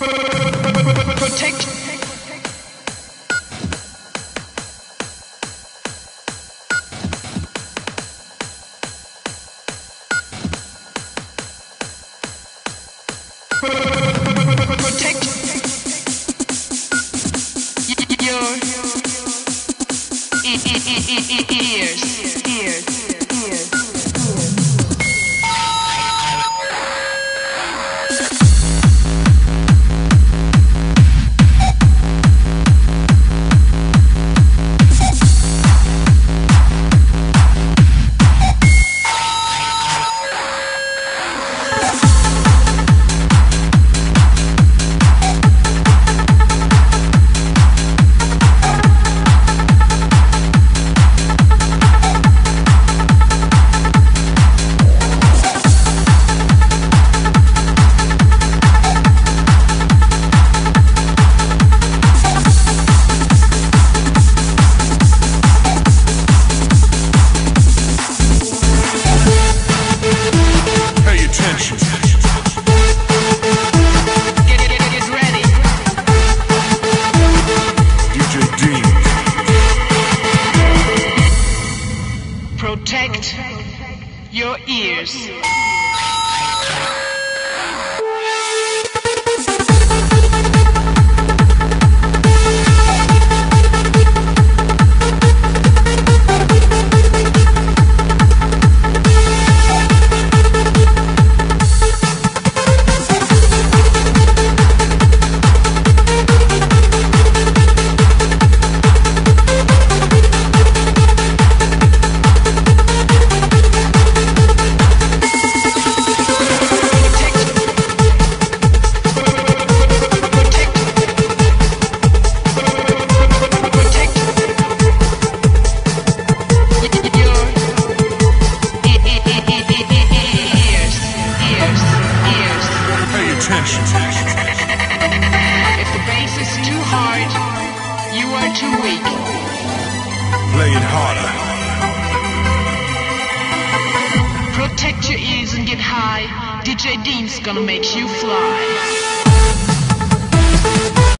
protect. Your. Ears. Protect your ears. Attention. If the bass is too hard, you are too weak. Play it harder. Protect your ears and get high. DJ Dean's gonna make you fly.